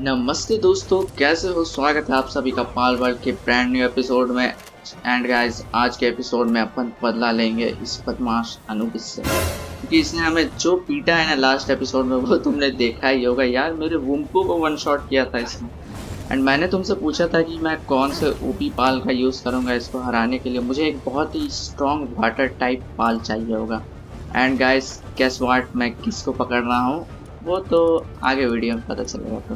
नमस्ते दोस्तों, कैसे हो? स्वागत है आप सभी का पाल वर्ल्ड के ब्रांड न्यू एपिसोड में। एंड गाइस आज के एपिसोड में अपन बदला लेंगे इस बदमाश अनुबिस से। क्योंकि इसने हमें जो पीटा है ना लास्ट एपिसोड में, वो तुमने देखा ही होगा। यार, मेरे वुम्पो को वन शॉट किया था इसने। एंड मैंने तुमसे पूछा था कि मैं कौन से ओपी पाल का यूज़ करूँगा इसको हराने के लिए। मुझे एक बहुत ही स्ट्रॉन्ग वाटर टाइप पाल चाहिए होगा। एंड गाइस कैस वाट मैं किसको पकड़ रहा हूँ? वो तो आगे वीडियो में पता चलेगा तो।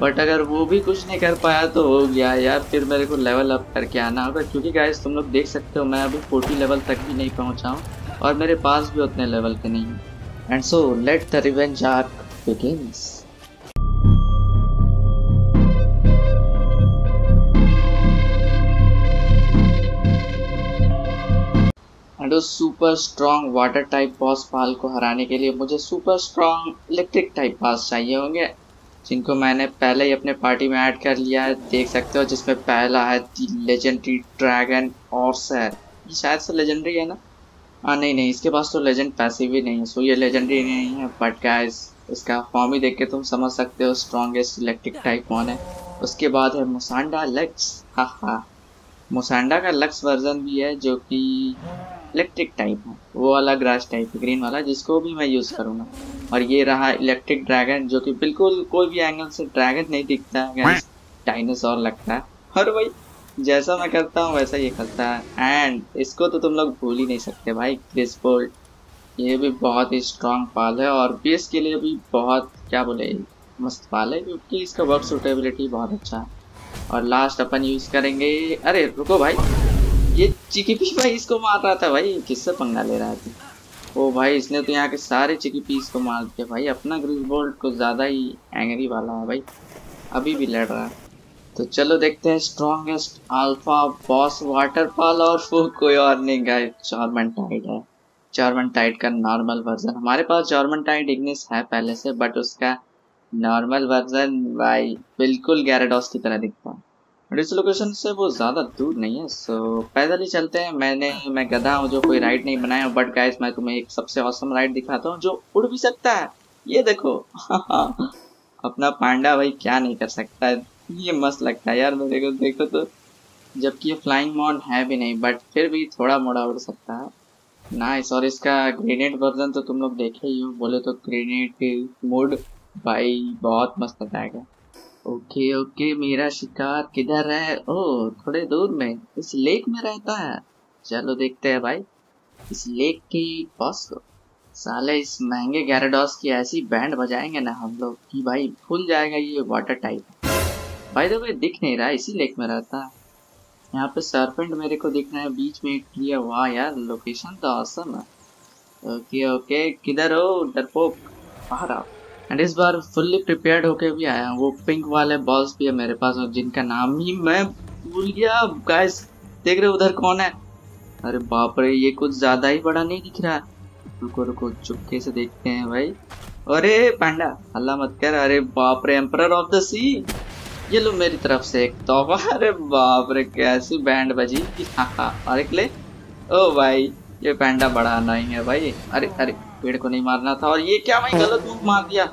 बट अगर वो भी कुछ नहीं कर पाया तो हो गया यार फिर मेरे को लेवल अप करके आना होगा। क्योंकि गाइस तुम लोग देख सकते हो मैं अभी 40 लेवल तक भी नहीं पहुँचा हूँ और मेरे पास भी उतने लेवल के नहीं है। And so let the revenge arc begins उस super strong water type boss pal को हराने के लिए मुझे super strong electric type boss चाहिए होंगे, जिनको मैंने पहले ही अपने पार्टी में ऐड कर लिया है, देख सकते हो, जिसमें पहला है the legendary dragon Orserk ये शायद से लेजेंडरी है ना? हाँ नहीं नहीं, इसके पास तो लेजेंड पैसिव भी नहीं है सो ये लेजेंडरी नहीं है बट गाइस इसका फॉर्म ही देख के तुम समझ सकते हो स्ट्रॉन्गेस्ट इलेक्ट्रिक टाइप कौन है। उसके बाद है मुसांडा लक्स हाँ हाँ। मुसांडा का लक्स वर्जन भी है, जो कि इलेक्ट्रिक टाइप है। वो वाला ग्रास टाइप है ग्रीन वाला, जिसको भी मैं यूज़ करूँगा। और ये रहा इलेक्ट्रिक ड्रैगन जो कि बिल्कुल कोई भी एंगल से ड्रैगन नहीं दिखता है डायनासोर लगता। है और भाई जैसा मैं करता हूँ, वैसा ये करता है। एंड इसको तो तुम लोग भूल ही नहीं सकते भाई क्रिस बोल्ट ये भी बहुत ही स्ट्रांग पाल है। और बेस के लिए भी बहुत, क्या बोले, मस्त पाल है, क्योंकि इसका वर्क सुटेबिलिटी बहुत अच्छा है। और लास्ट अपन यूज़ करेंगे, अरे रुको भाई। चिकी पी भाई इसको मार रहा था भाई, किससे पंगा ले रहा था ओ भाई, इसने तो यहाँ के सारे चिकी पीस को मार दिया भाई। अपना ग्रिस बोल्ट को ज़्यादा ही एंग्री वाला है भाई। अभी भी लड़ रहा है। तो चलो देखते हैं स्ट्रॉन्गेस्ट अल्फ़ा बॉस वाटरफॉल और वो कोई और नहीं गाय जॉर्मन टाइड है। जॉर्मन टाइड का नॉर्मल वर्जन हमारे पास जॉर्मन टाइड इग्निस है पहले से बट उसका नॉर्मल वर्जन भाई, बिल्कुल गैराडॉस की तरह दिखता है। और इस लोकेशन से वो ज़्यादा दूर नहीं है सो पैदल ही चलते हैं। मैंने, मैं गधा हूँ जो कोई राइड नहीं बनाया बट गाइस मैं तुम्हें एक सबसे औसम राइड दिखाता हूँ जो उड़ भी सकता है। ये देखो। अपना पांडा भाई क्या नहीं कर सकता है। ये मस्त लगता है यार मेरे को, देखो तो। जबकि ये फ्लाइंग माउंट है भी नहीं बट फिर भी थोड़ा मोड़ा उड़ सकता है। नाइस और इसका ग्रेनेड वर्जन तो तुम लोग देखे ही हो। बोले तो ग्रेनेड मोड भाई बहुत मस्त है। ओके ओके, मेरा शिकार किधर है? ओ, थोड़े दूर में, इस लेक में रहता है। चलो देखते हैं भाई। इस लेक की बॉस को। साले, इस महँगे गैराडॉस की ऐसी बैंड बजाएँगे ना हम लोग कि भाई, भूल जाएगा ये वाटर टाइप भाई तो दिख नहीं रहा, इसी लेक में रहता है। यहाँ पे सरपेंट मेरे को दिख रहा है, बीच में एक ट्री है वाह यार लोकेशन तो ऑसम है। ओके ओके, किधर हो, डरपोक? बाहर आओ। एंड इस बार फुल्ली प्रिपेयर्ड होके भी आया वो पिंक वाले बॉल्स भी है मेरे पास और जिनका नाम ही मैं भूल गया। गाइस देख रहे उधर कौन है? अरे बाप रे, ये कुछ ज़्यादा ही बड़ा नहीं दिख रहा। रुको रुको, चुपके से देखते हैं भाई। अरे पांडा अल्लाह मत कर। अरे बाप रे एम्पर ऑफ़ द सी ये लो मेरी तरफ़ से एक तोहफा। अरे बाप रे, कैसी बैंड बजी। हाँ हाँ और ले ओ भाई, ये पैंडा बड़ा नहीं है भाई। अरे अरे। पेड़ को नहीं मारना था और ये क्या मैं गलत मूव मार दिया।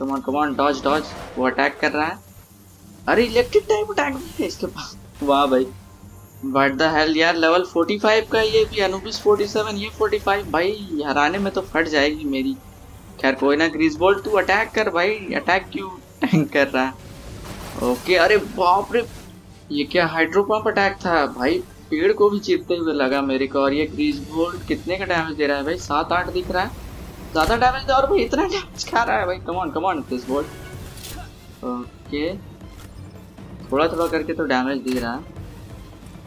Come on come on dodge dodge वो अटैक कर रहा है। अरे इलेक्ट्रिक टाइप अटैक भी है इसके पास। वाह भाई। बट द हेल यार लेवल 45 का ये भी अनुबिस 47 ये 45 भाई, हराने में तो फट जाएगी मेरी। खैर, कोई ना ग्रीस बोल्ट तू अटैक कर भाई। अटैक क्यों टैंक कर रहा है? ओके अरे बाप रे। ये क्या हाइड्रो पंप अटैक था? भाई, पेड़ को भी चीरते हुए लगा मेरे को। और ये ग्रीस बोल्ट कितने का डैमेज दे रहा है भाई? सात, आठ दिख रहा है। ज़्यादा डैमेज दे और भाई इतना डैमेज खा रहा है भाई। Come on come on this bolt okay थोड़ा थोड़ा करके तो डैमेज दे रहा है।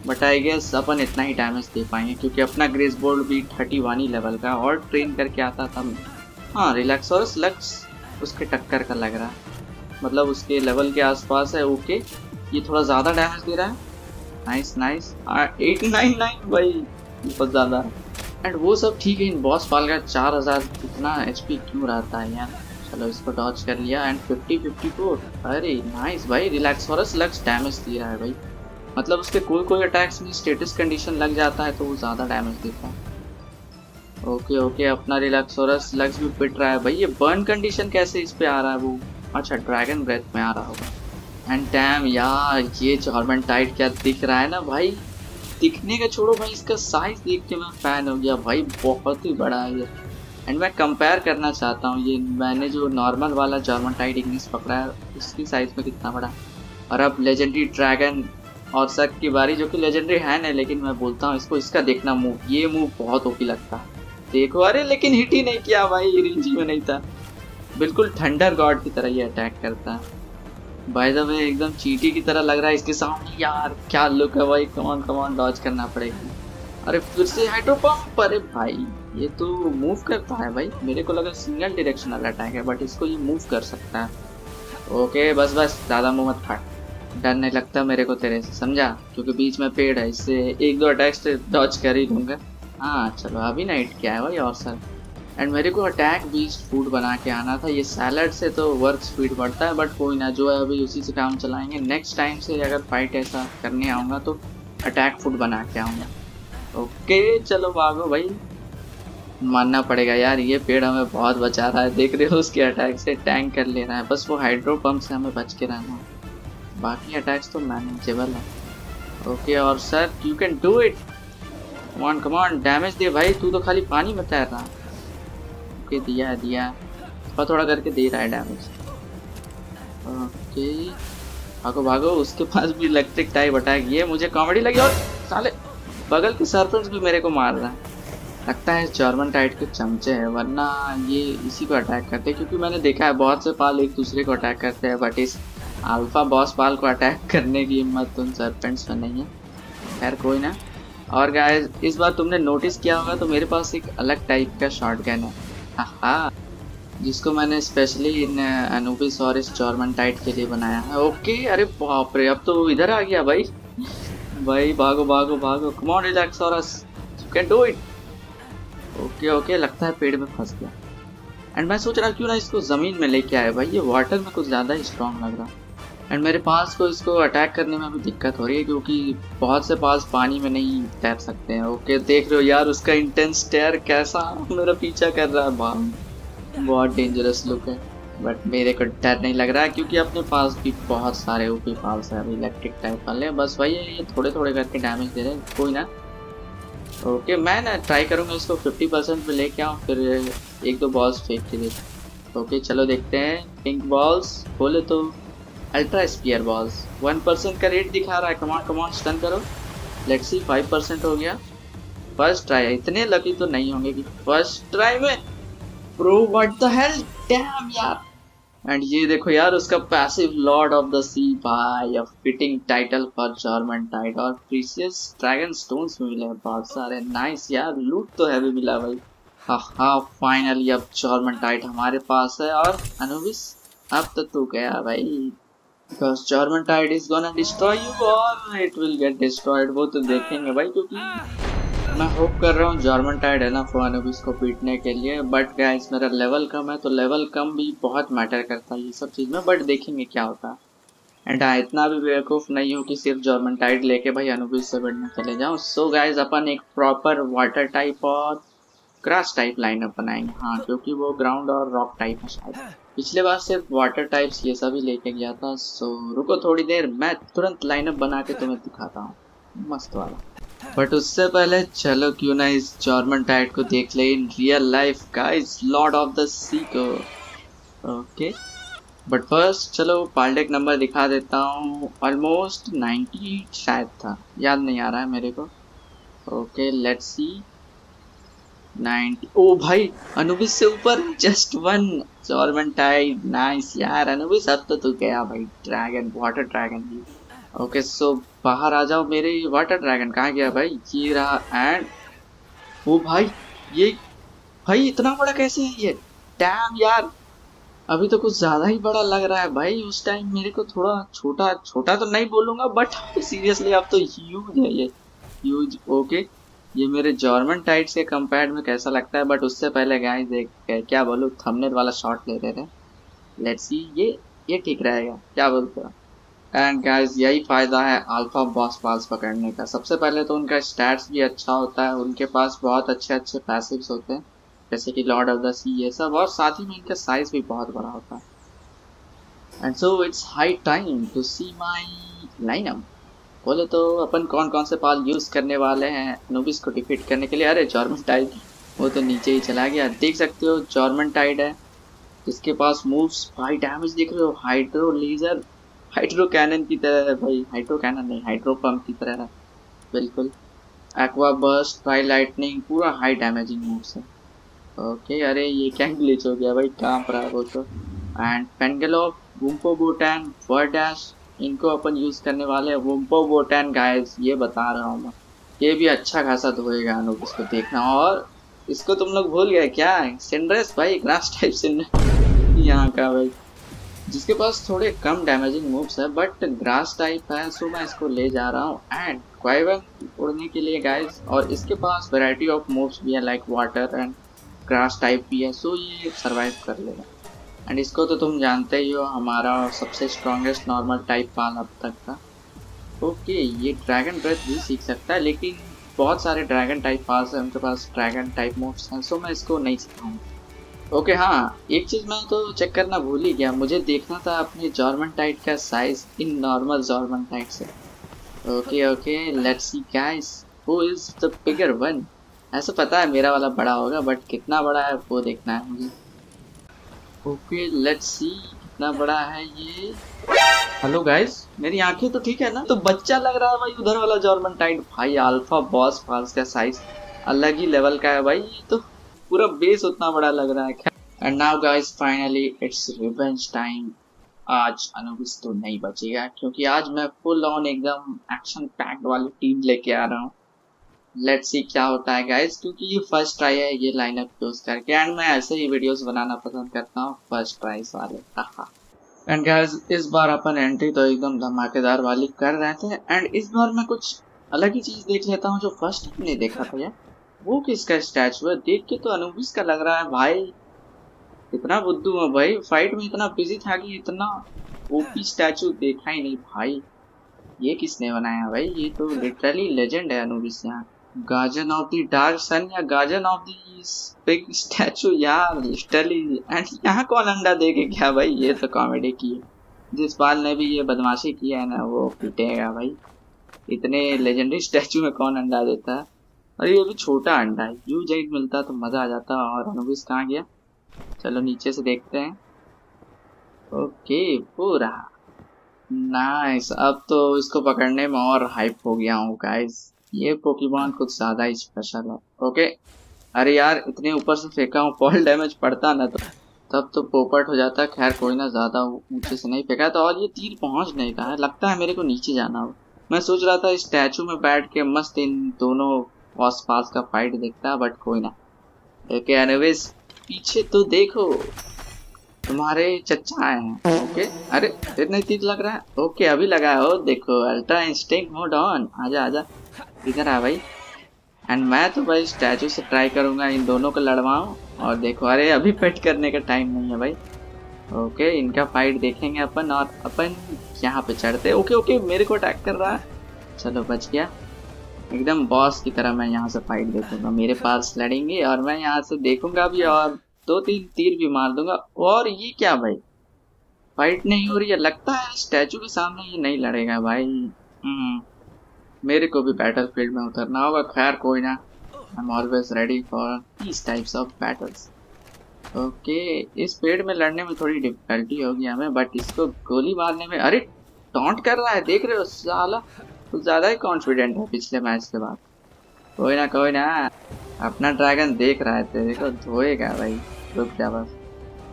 बट आई गेस अपन इतना ही डैमेज दे पाएँगे क्योंकि अपना ग्रेस बोर्ड भी थर्टी वन ही लेवल का और ट्रेन करके आता था हाँ रिलैक्स और लक्स उसके टक्कर का लग रहा है। मतलब उसके लेवल के आसपास है ओके ये थोड़ा ज़्यादा डैमेज दे रहा है। Nice nice eight nine nine भाई, बहुत ज़्यादा है। एंड वो सब ठीक है, इन बॉस पाल का चार हज़ार इतना एच क्यों रहता है यार? चलो इसको डॉच कर लिया एंड फिफ्टी फिफ्टी फोर अरे नाइस भाई रिलैक्स फॉरस लक्स डैमेज दे रहा है भाई। मतलब उसके कोई कोई अटैक्स में स्टेटस कंडीशन लग जाता है तो वो ज़्यादा डैमेज देता है। ओके ओके अपना रिलैक्स रिलैक्सोरस लग्स भी पिट रहा है भाई। ये बर्न कंडीशन कैसे इस पर आ रहा है वो? अच्छा ड्रैगन ब्रेथ में आ रहा होगा। एंड डैम यार, ये जॉर्मन टाइट क्या दिख रहा है ना भाई? दिखने का छोड़ो भाई, इसका साइज़ देख के मैं फ़ैन हो गया भाई, बहुत ही बड़ा है ये। एंड मैं कंपेयर करना चाहता हूँ, ये मैंने जो नॉर्मल वाला जर्मन टाइड इंग्लिश पकड़ा है, उसकी साइज़ में कितना बड़ा। और अब लेजेंडरी ड्रैगन और सक की बारी, जो कि लेजेंडरी है नहीं, लेकिन मैं बोलता हूँ, इसको, इसका देखना मूव ये मूव बहुत ओपी लगता है। देखो, अरे, लेकिन हिट ही नहीं किया भाई, ये रेंज में नहीं था। बिल्कुल थंडर गॉड की तरह ये अटैक करता है। बाय द वे एकदम चीटी की तरह लग रहा है इसके सामने। यार, क्या लुक है भाई? कमान कमान डॉज करना पड़ेगी। अरे, फिर से हाइड्रो पंप अरे भाई, ये तो मूव करता है भाई। मेरे को लगा सिंगल डायरेक्शनल अटैक है बट इसको ये मूव कर सकता है। ओके बस बस, ज़्यादा मुँह मत फाट डर नहीं लगता मेरे को तेरे से, समझा? क्योंकि बीच में पेड़ है, इससे एक दो अटैक से डॉच कर ही लूँगा हाँ चलो, अभी नाइट क्या है भाई और सर एंड मेरे को अटैक बीच फ़ूड बना के आना था। ये सैलड से तो वर्क स्पीड बढ़ता है बट कोई ना, जो है अभी उसी से काम चलाएँगे। नेक्स्ट टाइम से अगर फाइट ऐसा करने आऊँगा तो अटैक फ़ूड बना के आऊँगा। ओके चलो भागो भाई। मानना पड़ेगा यार, ये पेड़ हमें बहुत बचा रहा है। देख रहे हो उसके अटैक से टैंक कर ले रहा है। बस वो हाइड्रो पंप से हमें बच के रहना है। बाकी अटैक्स तो मैनेजेबल है। Okay Orserk you can do it come on damage दे भाई। तू तो खाली पानी में तैर रहा ओके दिया दिया थोड़ा थोड़ा करके दे रहा है डैमेज ओके भागो भागो, उसके पास भी इलेक्ट्रिक टाइप अटैक ये मुझे कॉमेडी लगी और साले, बगल के सरपंच भी मेरे को मार रहा है। लगता है जर्मन टाइट के चमचे हैं, वरना ये इसी को अटैक करते हैं। क्योंकि मैंने देखा है, बहुत से पाल एक दूसरे को अटैक करते हैं बट इस अल्फ़ा बॉस पाल को अटैक करने की हिम्मत उन सरपेंट्स में नहीं है। खैर, कोई ना। और गाय इस बार तुमने नोटिस किया होगा तो मेरे पास एक अलग टाइप का शॉर्ट गन है। हाँ जिसको मैंने स्पेशली इन अनुबिस और इस जॉर्मन टाइट के लिए बनाया है। ओके अरे बाप रे, अब तो इधर आ गया भाई। भाई, भागो भागो भागो। Come on Relaxaurus you can do it okay okay लगता है पेड़ में फंस गया। एंड मैं सोच रहा क्यों ना इसको ज़मीन में लेके आए भाई। ये वाटर में कुछ ज़्यादा ही स्ट्रॉन्ग लग रहा। एंड मेरे पास को इसको अटैक करने में भी दिक्कत हो रही है क्योंकि बहुत से पास पानी में नहीं तैर सकते हैं। ओके देख रहे हो यार, उसका इंटेंस टेयर कैसा मेरा पीछा कर रहा है। भाग बहुत डेंजरस लुक है। बट मेरे को डर नहीं लग रहा है क्योंकि अपने पास भी बहुत सारे ओपी पाल्स है, अभी इलेक्ट्रिक टाइप वाले बस वही है, ये थोड़े थोड़े करके डैमेज दे रहे हैं। कोई ना। ओके मैं ना ट्राई करूँगा इसको 50 परसेंट पे लेके आऊँ, फिर एक दो बॉल्स फेंक के दे ओके चलो देखते हैं। पिंक बॉल्स बोले तो ultra sphere balls one percent का रेट दिखा रहा है। Come on come on stun करो। लेट्स सी फाइव परसेंट हो गया। फ़र्स्ट ट्राई इतने लकी तो नहीं होंगे कि फ़र्स्ट ट्राई में। Pro what the hell damn यार। एंड ये देखो यार, उसका passive lord of the sea भाई a fitting title for Jormuntide और प्रीसियस ड्रैगन स्टोन्स भी मिले बहुत सारे। नाइस यार। लूट तो हैवी मिला भाई। हाँ हाँ फाइनली अब जर्मन टाइट हमारे पास है और अनुबिस अब तो तू गया भाई। Because Jormuntide is gonna destroy you और इट विल गेट डिस्ट्रॉयड वो तो देखेंगे भाई, क्योंकि मैं होप कर रहा हूँ जर्मन टाइड है ना फोनोबिस को पीटने के लिए। बट गाइस मेरा लेवल कम है तो लेवल कम भी बहुत मैटर करता है ये सब चीज़ में। बट देखेंगे क्या होता है। एंड हाँ इतना भी बेवकूफ़ नहीं हूँ कि सिर्फ़ जॉर्मन टाइड लेके भाई अनुबिस से बढ़ने चले जाऊँ। सो गाइज़ अपन एक प्रॉपर वाटर टाइप और क्रॉस टाइप लाइनअप बनाएँगे। हाँ क्योंकि वो ग्राउंड और रॉक टाइप है शायद। पिछले बार सिर्फ़ वाटर टाइप्स ये सभी लेके गया था सो रुको थोड़ी देर, मैं तुरंत लाइनअप बना के तुम्हें दिखाता हूँ। मस्त वाला। बट उससे पहले चलो क्यों ना इस जॉर्मन टाइट को देख ले इन रियल लाइफ का guys lord of the sea को ओके बट फ़र्स्ट चलो पाल्डेक नंबर दिखा देता हूँ। ऑलमोस्ट 90 शायद था। याद नहीं आ रहा है मेरे को। ओके लेट्स सी 90 ओ भाई अनुबिस से ऊपर just one Jormuntide nice यार अनुबिस अब तो तू गया भाई? ड्रैगन वाटर ड्रैगन भी ओके सो बाहर आ जाओ मेरे वाटर ड्रैगन कहाँ गया भाई? ये रहा एंड ओ भाई, ये भाई, इतना बड़ा कैसे है ये? डैम यार, अभी तो कुछ ज़्यादा ही बड़ा लग रहा है भाई उस टाइम मेरे को थोड़ा छोटा छोटा तो नहीं बोलूँगा बट सीरियसली अब तो ह्यूज है ये। ह्यूज ओके ये मेरे जॉर्मन टाइट के कंपेयर में कैसा लगता है? बट उससे पहले गाइस देख, क्या बोलूँ? थंबनेल वाला शॉट ले रहे थे। लेट्स सी ये ये ठीक रहेगा। क्या बोलते हो एंड गाइस यही फ़ायदा है अल्फ़ा बॉस पास पकड़ने का। सबसे पहले तो उनका स्टैट्स भी अच्छा होता है। उनके पास बहुत अच्छे अच्छे पैसिव्स होते हैं। जैसे कि लॉर्ड ऑफ़ द सी ये सब। और साथ ही में इनका साइज़ भी बहुत बड़ा होता है। And so it's high time to see my lineup बोले तो अपन कौन कौन से पाल यूज़ करने वाले हैं नोबिस को डिफीट करने के लिए? अरे जॉर्मन टाइड वो तो नीचे ही चला गया। देख सकते हो जॉर्मन टाइड है। जिसके पास मूव्स भाई डैमेज दिख रहे हो। हाइड्रो लेजर हाइड्रो कैनन की तरह है भाई। हाइड्रो कैनन नहीं हाइड्रो पंप की तरह है। बिल्कुल। एक्वा बर्स्ट भाई लाइटनिंग पूरा हाई डैमेजिंग मूव्स है। ओके अरे, ये क्या ग्लिच हो गया भाई? काम है वो तो। एंड पेंगलोफ वुम्पो बोटैन वर्डैश इनको अपन यूज़ करने वाले हैं। वुम्पो बोटैन गाइस ये बता रहा हूँ मैं। ये भी अच्छा खासा धोएगा हम लोग इसको देखना। और इसको तुम लोग भूल गए क्या? सिंड्रेस भाई ग्रास टाइप सिंड्रेस यहाँ का भाई। जिसके पास थोड़े कम डैमेजिंग मूव्स है बट ग्रास टाइप है सो मैं इसको ले जा रहा हूँ। एंड क्वाइवन उड़ने के लिए गाइस और इसके पास वैरायटी ऑफ़ मूव्स भी है like water and grass type भी है सो ये सर्वाइव कर लेगा। एंड इसको तो तुम जानते ही हो, हमारा सबसे स्ट्रॉन्गेस्ट नॉर्मल टाइप पाल अब तक का। ओके ये ड्रैगन ब्रेथ भी सीख सकता है, लेकिन बहुत सारे ड्रैगन टाइप पास है, उनके पास ड्रैगन टाइप मूव्स हैं सो मैं इसको नहीं सिखाऊँगा। ओके हाँ एक चीज़ मैं तो चेक करना भूल ही गया, मुझे देखना था अपने जॉर्मन टाइट का size in normal Jormuntide से। Okay okay let's see guys who is the bigger one ऐसा पता है मेरा वाला बड़ा होगा बट कितना बड़ा है वो देखना है मुझे। ओके लेट्स सी कितना बड़ा है ये। हेलो गाइस मेरी आँखें तो ठीक है ना? तो बच्चा लग रहा है भाई, उधर वाला जॉर्मन टाइट भाई अल्फ़ा बॉस फाल्स का साइज़ अलग ही लेवल का है भाई, ये तो पूरा बेस उतना बड़ा लग रहा है। And now guys finally it's revenge time आज अनुबिस तो नहीं बचेगा, क्योंकि आज मैं फुल ऑन एकदम एक्शन पैक्ड वाली टीम लेके आ रहा हूँ। लेट्स सी क्या होता है गाइस क्योंकि ये फ़र्स्ट ट्राई है, ये लाइनअप यूज़ करके. एंड मैं ऐसे ही वीडियोस बनाना पसंद करता हूँ फ़र्स्ट ट्राई वाले. एंड गाइस इस बार अपन एंट्री तो एकदम धमाकेदार वाली कर रहे थे. एंड इस बार मैं कुछ अलग ही चीज़ देख लेता हूँ जो फ़र्स्ट टाइम नहीं देखा था यार. वो किसका स्टैचू है? देख के तो अनुबिस का लग रहा है, भाई. इतना बुद्धू है भाई. फाइट में इतना बिज़ी था कि इतना ओपी स्टैचू देखा ही नहीं, भाई. ये किसने बनाया भाई? ये तो लिटरली लेजेंड है अनुबिस यहाँ. Guardian of the dark sun या guardian of the big statue यार लिटरली एंड यहाँ कौन अंडा दे के क्या भाई? ये तो कॉमेडी की है। जिस बाल ने भी ये बदमाशी किया है ना, वो पिटेगा भाई। इतने लेजेंडरी स्टैचू में कौन अंडा देता है? और ये भी छोटा अंडा है। यू जाइट मिलता तो मज़ा आ जाता। और अनुबिस कहाँ गया? चलो नीचे से देखते हैं। ओके, पूरा। नाइस अब तो इसको पकड़ने में और हाइप हो गया हूँ गाइस ये पोकेमॉन कुछ ज़्यादा ही स्पेशल है। ओके अरे यार, इतने ऊपर से फेंका हूँ फॉल डैमेज पड़ता ना तो। तब तो पोपट हो जाता, खैर कोई ना, ज़्यादा ऊँचे से नहीं फेंका तो और ये तीर पहुँच नहीं रहा है? लगता है मेरे को नीचे जाना हो। मैं सोच रहा था स्टैचू में बैठ के मस्त इन दोनों आस पास का फाइट देखता बट कोई ना। ओके एनीवेज पीछे तो देखो, तुम्हारे चच्चा आए हैं। ओके अरे, इतना तीर लग रहा है। ओके अभी लगा हो। देखो अल्ट्रा इंस्टिंक्ट मोड ऑन आजा आजा। इधर आ भाई। एंड मैं तो भाई स्टैचू से ट्राई करूँगा इन दोनों को लड़वाऊं। और देखो अरे अभी पेट करने का टाइम नहीं है भाई। ओके इनका फाइट देखेंगे अपन और अपन यहाँ पे चढ़ते ओके ओके मेरे को अटैक कर रहा है। चलो बच गया। एकदम बॉस की तरह मैं यहाँ से फाइट देखूँगा। मेरे पास लड़ेंगे और मैं यहाँ से देखूँगा भी और दो तीन तीर भी मार दूँगा। और ये क्या भाई? फाइट नहीं हो रही है। लगता है स्टैचू के सामने ये नहीं लड़ेगा भाई। हम्म, मेरे को भी बैटल फ़ील्ड में उतरना होगा। खैर, कोई ना। I am always ready for these types of battles okay इस पेड़ में लड़ने में थोड़ी डिफिकल्टी होगी हमें बट इसको गोली मारने में, अरे टॉन्ट कर रहा है, देख रहे हो, साला। कुछ ज़्यादा ही कॉन्फिडेंट है पिछले मैच के बाद। कोई ना कोई ना। अपना ड्रैगन देख रहा है, तेरे को धोएगा भाई। रुक जा बस।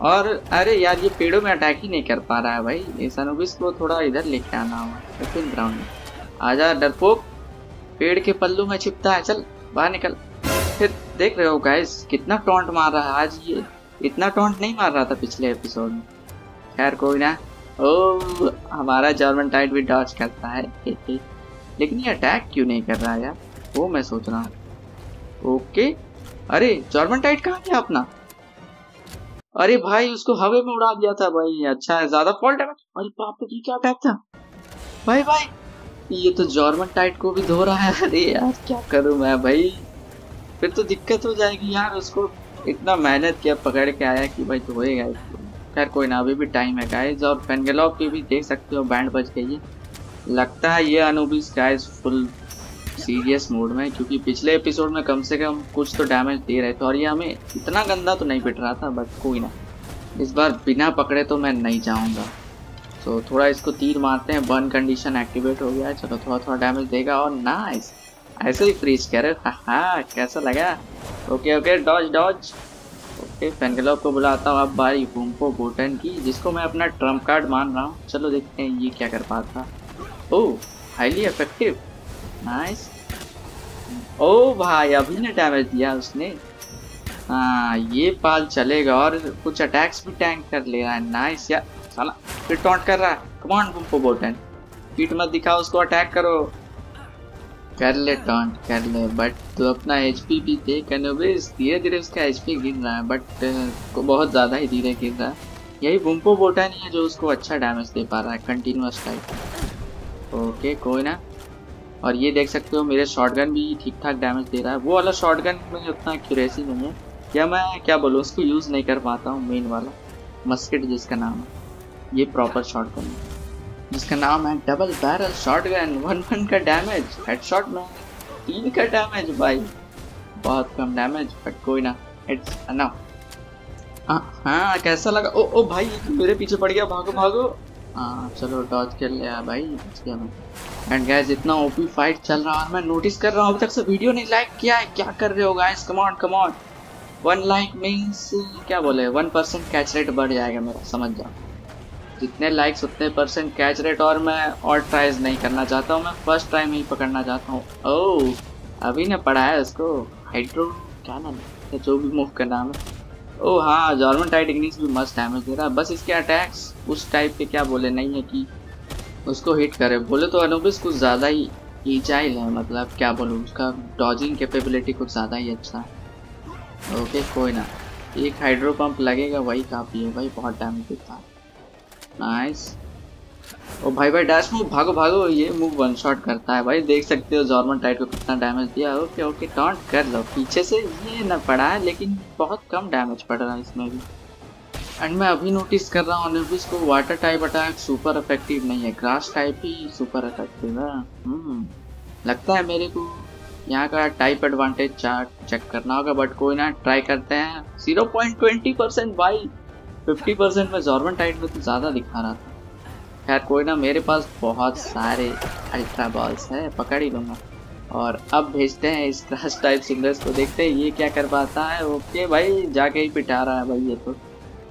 और, अरे यार, ये पेड़ों में अटैक ही नहीं कर पा रहा है भाई। इस अनुबिस को थोड़ा इधर लेके आना होगा ग्राउंड में। आजा, डरपोक। पेड़ के पल्लू में छिपता है, चल, बाहर निकल। फिर देख रहे हो गाइस कितना टॉन्ट मार रहा है। आज ये इतना टॉन्ट नहीं मार रहा था पिछले एपिसोड में। खैर, कोई ना। ओ, हमारा जर्मन टाइट भी डॉच करता है। लेकिन ये अटैक क्यों नहीं कर रहा है यार? वो मैं सोच रहा हूँ। ओके अरे जर्मन टाइट कहाँ गया अपना? अरे भाई, उसको हवे में उड़ा दिया था भाई। अच्छा है, ज़्यादा फॉल्ट है। अरे बाप रे क्या अटैक था? भाई भाई। ये तो जॉर्मन टाइट को भी धो रहा है। अरे यार, क्या करूँ मैं भाई? फिर तो दिक्कत हो जाएगी यार, उसको इतना मेहनत किया, पकड़ के आया कि भाई धोएगा इसको खैर, कोई ना, अभी भी टाइम है गाइज़ और पेंगलॉप की भी देख सकते हो, बैंड बज गई है। लगता है ये Anubis guys full serious mood में क्योंकि पिछले एपिसोड में कम से कम कुछ तो डैमेज दे रहे थे, और ये हमें इतना गंदा तो नहीं पिट रहा था बट कोई ना। इस बार बिना पकड़े तो मैं नहीं जाऊँगा। तो थोड़ा इसको तीर मारते हैं। बर्न कंडीशन एक्टिवेट हो गया है। चलो थोड़ा थोड़ा डैमेज देगा और नाइस ऐसे ही फ्रीज कर हाँ? कैसा लगा? Okay okay dodge dodge okay Pengullet को बुलाता हूँ अब भाई बुम्पो बोटन की, जिसको मैं अपना ट्रंप कार्ड मान रहा हूँ। चलो देखते हैं ये क्या कर पाता। Oh highly effective nice oh भाई, अभी ने डैमेज दिया उसने। हाँ ये पाल चलेगा और कुछ अटैक्स भी टैंक कर ले रहा है। नाइस या साला, फिर टॉन्ट कर रहा है। कमान बुम्पो बोटन पीठ मत दिखाओ, उसको अटैक करो। कर ले टॉन्ट कर ले बट तो अपना एच पी भी देख अनुबिस धीरे धीरे उसका एच गिर रहा है बट को बहुत ज़्यादा ही धीरे गिर रहा है। यही बुम्पो बोटा नहीं है जो उसको अच्छा डैमेज दे पा रहा है कंटिन्यूस टाइप ओके कोई ना। और ये देख सकते हो, मेरे शॉटगन भी ठीक ठाक डैमेज दे रहा है। वो वाला शॉटगन में उतना एक्यूरेसी नहीं है। या मैं, क्या बोलूँ, उसको यूज़ नहीं कर पाता हूँ मेन वाला। मस्किट जिसका नाम है। ये प्रॉपर शॉटगन है जिसका नाम है double barrel shotgun one one का डैमेज हेडशॉट में। तीन का डैमेज भाई। बहुत कम डैमेज बट कोई ना। इट्स अनफ हाँ कैसा लगा? ओ ओ भाई, मेरे पीछे पड़ गया। भागो भागो। हाँ चलो डॉज कर लिया भाई। बच गया मैं एंड गैस इतना ओपी फाइट चल रहा है मैं नोटिस कर रहा हूँ, अभी तक से वीडियो नहीं लाइक किया है। क्या कर रहे हो guys come on come on one like means क्या बोले? वन परसेंट कैच रेट बढ़ जाएगा मेरा, समझ जाओ। जितने लाइक्स उतने परसेंट कैच रेट और मैं और ट्राइज नहीं करना चाहता हूँ, मैं फ़र्स्ट टाइम ही पकड़ना चाहता हूँ। ओह अभी ने पढ़ा है उसको हाइड्रो क्या नाम है? जो भी मूव का नाम है। ओह हाँ जॉर्मन टाइट इग्निस भी मस्त डैमेज दे रहा है। बस इसके अटैक्स उस टाइप के क्या बोले, नहीं है कि उसको हिट करे। बोले तो अनुबिस कुछ ज़्यादा ही ईजाइल है मतलब क्या बोलूँ, उसका डॉजिंग कैपेबिलिटी कुछ ज़्यादा ही अच्छा है। ओके कोई ना। एक हाइड्रो पंप लगेगा, वही काफ़ी है भाई बहुत डैमेज देता है। नाइस ओ भाई भाई डैश मूव भागो भागो, ये मूव वन शॉट करता है भाई। देख सकते हो जॉर्मन टाइट को कितना डैमेज दिया। ओके ओके टॉन्ट कर लो। पीछे से ये न पड़ा है, लेकिन बहुत कम डैमेज पड़ रहा है इसमें भी। एंड मैं अभी नोटिस कर रहा हूँ अनिबिस को water type attack super effective नहीं है। ग्रास टाइप ही सुपर इफ़ेक्टिव है। हम्म लगता है मेरे को यहाँ का टाइप एडवांटेज चार्ट चेक करना होगा बट कोई ना ट्राई करते हैं। ज़ीरो पॉइंट ट्वेंटी परसेंट भाई। फिफ्टी परसेंट में जॉर्मन टाइट में तो ज़्यादा दिखा रहा था। खैर, कोई ना, मेरे पास बहुत सारे अल्ट्रा बॉल्स है, पकड़ ही लूँगा। और अब भेजते हैं इस क्रास टाइप सिंगर्स को, देखते हैं ये क्या कर पाता है। ओके भाई, जाके ही पिटा रहा है भाई ये तो।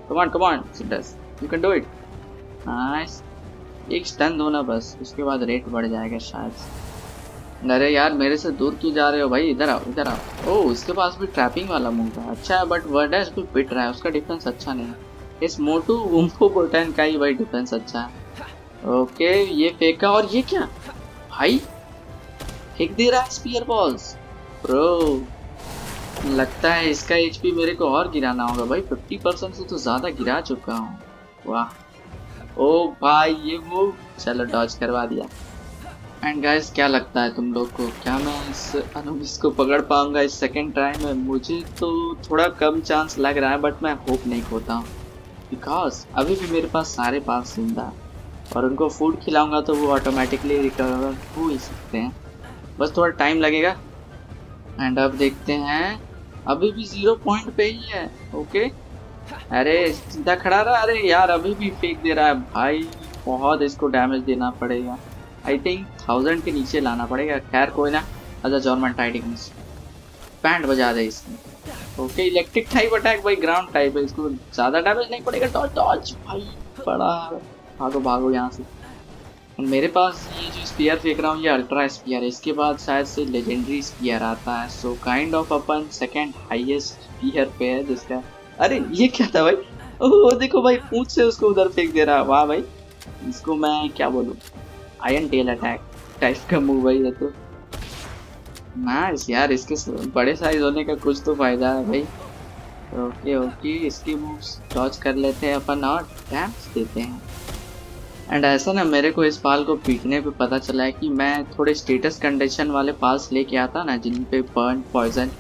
Come on come on singers you can do it nice एक स्टन दो ना बस, उसके बाद रेट बढ़ जाएगा शायद। अरे यार, मेरे से दूर क्यों जा रहे हो भाई? इधर आओ इधर आओ। ओ उसके पास भी ट्रैपिंग वाला मूव है। अच्छा है बट वर्डेस भी पिट रहा है, उसका डिफेंस अच्छा नहीं है। इस मोटू उम्फो बोटन का ही भाई डिफेंस अच्छा है। ओके ये फेंका, और ये क्या? भाई, फेंक दे रहा है स्पीयर बॉल्स प्रो लगता है इसका एचपी मेरे को और गिराना होगा। भाई 50 परसेंट से तो ज़्यादा गिरा चुका हूँ। वाह। ओ भाई, ये वो चलो डॉज करवा दिया। एंड गाइस क्या लगता है तुम लोग को? क्या मैं इस अनुबिस को पकड़ पाऊँगा इस सेकेंड ट्राई में? मुझे तो थोड़ा कम चांस लग रहा है बट मैं होप नहीं खोता हूँ। बिकॉज़ अभी भी मेरे पास सारे पास ज़िंदा और उनको फ़ूड खिलाऊँगा तो वो ऑटोमेटिकली रिकवर हो ही सकते हैं। बस थोड़ा टाइम लगेगा। एंड अब देखते हैं। अभी भी ज़ीरो पॉइंट पे ही है। ओके अरे सीधा खड़ा रहा। अरे यार, अभी भी फेंक दे रहा है। भाई, बहुत इसको डैमेज देना पड़ेगा। आई थिंक थाउज़ेंड के नीचे लाना पड़ेगा। खैर, कोई ना। अच्छा जॉर्मन टाइटिंग पैंट बजा दे इसमें। ओके इलेक्ट्रिक टाइप अटैक भाई ग्राउंड टाइप है, इसको ज़्यादा डैमेज नहीं पड़ेगा। डॉज डॉज भाई, बड़ा। भागो भागो यहाँ से। मेरे पास ये जो स्पीयर फेंक रहा हूँ, ये अल्ट्रा स्पीयर है। इसके बाद शायद से लेजेंडरी स्पीयर आता है। सो काइंड ऑफ़ अपन सेकंड हाईएस्ट स्पीयर पे है जिसका। अरे, ये क्या था भाई? ओह, देखो भाई पूछ से उसको उधर फेंक दे रहा वाह भाई, इसको मैं क्या बोलूँ? आयन टेल अटैक टाइप का मूव भाई है तो। नाइस यार, इसके बड़े साइज़ होने का कुछ तो फ़ायदा है भाई। ओके ओके इसकी मूव्स डॉच कर लेते हैं अपन और डैम्स देते हैं। एंड ऐसा ना, मेरे को इस पाल को पीटने पे पता चला है कि मैं थोड़े स्टेटस कंडीशन वाले पाल्स लेके आता ना, जिन पे बर्न पॉइजन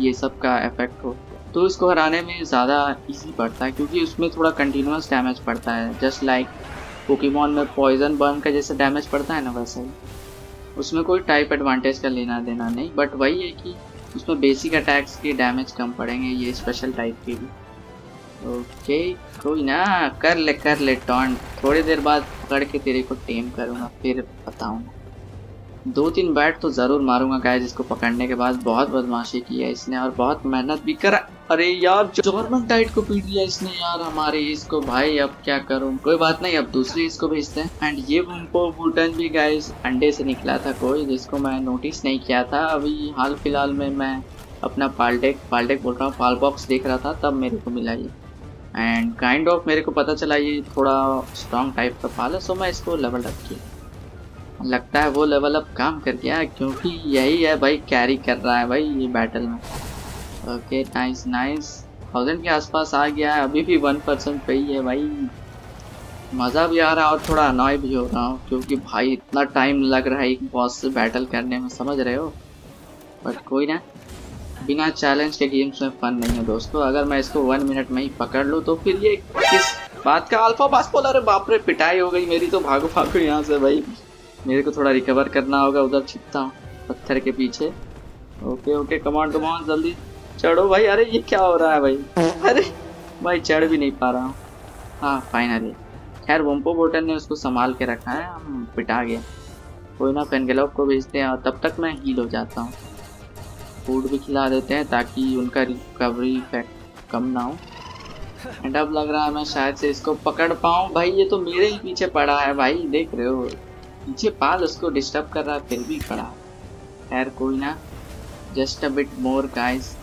ये सब का इफ़ेक्ट हो। तो इसको हराने में ज़्यादा इजी पड़ता है, क्योंकि उसमें थोड़ा कंटिन्यूस डैमेज पड़ता है। जस्ट लाइक पोकेमॉन में पॉइजन बर्न का जैसे डैमेज पड़ता है ना, वैसे ही। उसमें कोई टाइप एडवांटेज का लेना देना नहीं बट वही है कि उसमें बेसिक अटैक्स के डैमेज कम पड़ेंगे, ये स्पेशल टाइप के भी। ओके कोई ना, कर ले कर ले टॉन्ट थोड़ी देर बाद पकड़ के तेरे को टेम करूँगा, फिर बताऊँगा। दो तीन बैट तो ज़रूर मारूँगा गाय जिसको पकड़ने के बाद। बहुत बदमाशी की है इसने और बहुत मेहनत भी करा। अरे यार जॉर्मन टाइट को पीट दिया इसने यार, हमारे इसको। भाई, अब क्या करूँ? कोई बात नहीं, अब दूसरे इसको भेजते हैं। एंड ये वुम्पो बूटन भी गाइस अंडे से निकला था कोई, जिसको मैं नोटिस नहीं किया था। अभी हाल फ़िलहाल में मैं अपना पालटेक पालटेक बोल रहा हूँ पाल बॉक्स देख रहा था, तब मेरे को मिला ये। एंड काइंड ऑफ़ मेरे को पता चला ये थोड़ा स्ट्रॉन्ग टाइप का पाल है सो मैं इसको लेवल अप किया। लगता है वो लेवल अप काम कर गया क्योंकि यही है भाई कैरी कर रहा है भाई ये बैटल में। ओके नाइस नाइस थाउज़ेंड के आसपास आ गया है, अभी भी वन परसेंट पे ही है भाई। मज़ा भी आ रहा है और थोड़ा अनॉय भी हो रहा हूँ, क्योंकि भाई इतना टाइम लग रहा है एक बॉस से बैटल करने में, समझ रहे हो? बट कोई ना, बिना चैलेंज के गेम्स में फन नहीं है दोस्तों। अगर मैं इसको वन मिनट में ही पकड़ लूँ तो फिर ये किस बात का अल्फ़ा बास बोला? अरे बाप रे, पिटाई हो गई मेरी तो भागो भागो यहाँ से भाई। मेरे को थोड़ा रिकवर करना होगा, उधर छिपता हूँ, पत्थर के पीछे। ओके ओके कमान कमान जल्दी। चढ़ो भाई, अरे ये क्या हो रहा है भाई? अरे, भाई चढ़ भी नहीं पा रहा हूँ। हाँ फाइनली खैर वोम्पो बोटन ने उसको संभाल के रखा है, हम पिटा गया कोई ना पेनगेलॉप को भेजते हैं, और तब तक मैं हील हो जाता हूँ। फ़ूड भी खिला देते हैं, ताकि उनका रिकवरी इफ़ेक्ट कम ना हो। एंड अब लग रहा है मैं शायद से इसको पकड़ पाऊँ। भाई, ये तो मेरे ही पीछे पड़ा है भाई, देख रहे हो। पीछे पाल उसको डिस्टर्ब कर रहा फिर भी खड़ा। खैर, कोई ना। Just a bit more guys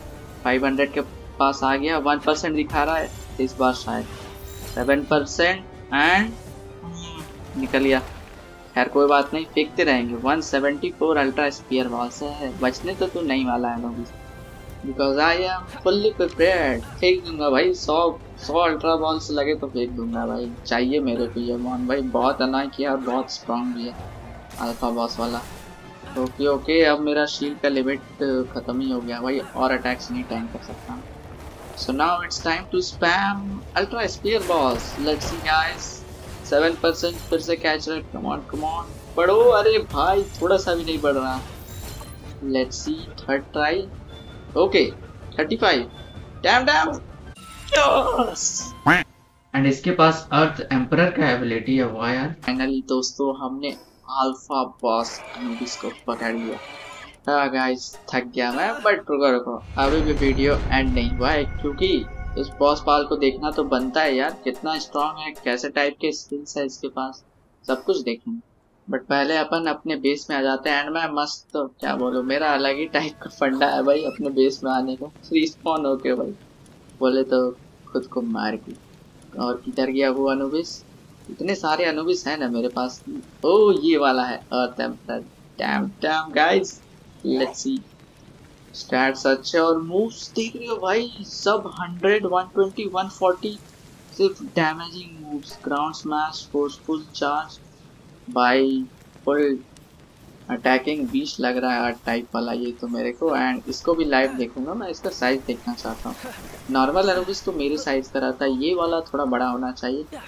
500 के पास आ गया। वन परसेंट दिखा रहा है, इस बार शायद। सेवन परसेंट एंड निकल गया। खैर, कोई बात नहीं, फेंकते रहेंगे। 174 अल्ट्रा स्पीयर बॉल से है। बचने तो तू नहीं वाला है लोग because I am fully prepared फेंक दूँगा भाई, सौ सौ अल्ट्रा बॉल्स लगे तो फेंक दूँगा भाई। चाहिए मेरे को ये मॉन भाई। बहुत अना किया और बहुत स्ट्रॉन्ग भी है अल्फ़ा बॉस वाला। ओके ओके अब मेरा शील्ड का लिमिट ख़त्म ही हो गया। भाई, और अटैक्स नहीं टाइम कर सकता। So now it's time to spam ultra sphere boss let's see guys 7% फिर से कैच रहे कम ऑन कम ऑन पढ़ो। अरे भाई, थोड़ा सा भी नहीं बढ़ रहा। Let's see third try okay 35 damn damn and इसके पास अर्थ एम्पर का एबिलिटी है वाह यार। फाइनली दोस्तों हमने अल्फ़ा बॉस को पकड़ लिया। हाँ गाइस थक गया मैं बट रुको रुको। अभी भी वीडियो एंड नहीं हुआ है क्योंकि इस बॉस पाल को देखना तो बनता है यार। कितना स्ट्रांग है कैसे टाइप के स्किल्स है इसके पास सब कुछ देखेंगे। बट पहले अपन अपने बेस में आ जाते हैं। एंड मैं मस्त तो क्या बोलूँ, मेरा अलग ही टाइप का फंडा है भाई अपने बेस में आने का। रिस्पॉन होके भाई। बोले तो खुद को मार की। और किधर गया वो अनुबिस इतने सारे अनुबिस हैं ना मेरे पास। ओ, ये वाला है। Damn damn guys let's see stats अच्छे और मूव्स देख रहे हो भाई। सब 100 120 140 सिर्फ़ damaging moves ground smash forceful charge by full attacking बीच लग रहा है आर्ट टाइप वाला ये तो मेरे को एंड इसको भी लाइव देखूँगा मैं, इसका साइज़ देखना चाहता हूँ। नॉर्मल एरोबिस तो मेरे साइज़ का रहता है, ये वाला थोड़ा बड़ा होना चाहिए।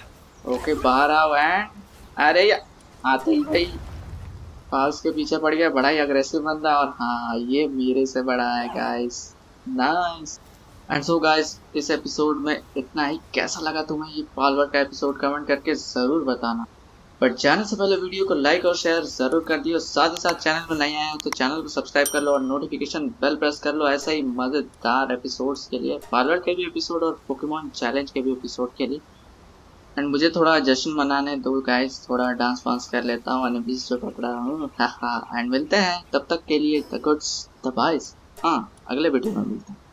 ओके बाहर आओ एंड अरे आते ही भाई पास के पीछे पड़ गया, बड़ा ही अग्रेसिव बंदा, और हाँ ये मेरे से बड़ा है guys nice and so guys इस एपिसोड में इतना ही। कैसा लगा तुम्हें ये पालवर का एपिसोड कमेंट करके ज़रूर बताना। बट जाने से पहले वीडियो को लाइक और शेयर ज़रूर कर दियो। साथ ही साथ चैनल में नए आए हो तो चैनल को सब्सक्राइब कर लो और नोटिफिकेशन बेल प्रेस कर लो। ऐसा ही मज़ेदार एपिसोड्स के लिए पार्लर के भी एपिसोड और पोकेमोन चैलेंज के भी एपिसोड के लिए। एंड मुझे थोड़ा जश्न मनाने दो गाइस थोड़ा डांस वांस कर लेता हूँ पकड़ा हूँ। एंड मिलते हैं। तब तक के लिए द गुड्स द हाँ अगले वीडियो में मिलते हैं।